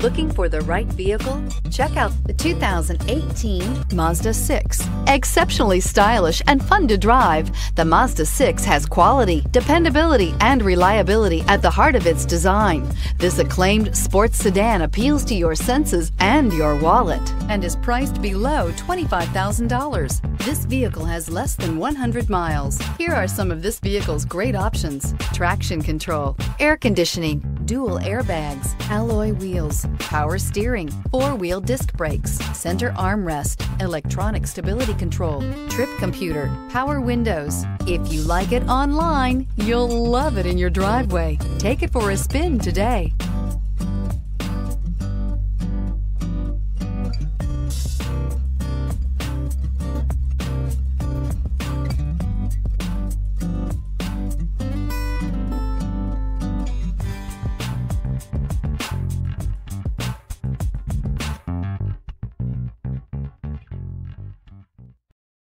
Looking for the right vehicle? Check out the 2018 Mazda 6. Exceptionally stylish and fun to drive, the Mazda 6 has quality, dependability, and reliability at the heart of its design. This acclaimed sports sedan appeals to your senses and your wallet and is priced below $25,000. This vehicle has less than 100 miles. Here are some of this vehicle's great options. Traction control, air conditioning, dual airbags, alloy wheels, power steering, four-wheel disc brakes, center armrest, electronic stability control, trip computer, power windows. If you like it online, you'll love it in your driveway. Take it for a spin today.